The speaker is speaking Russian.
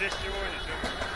честь чего несем?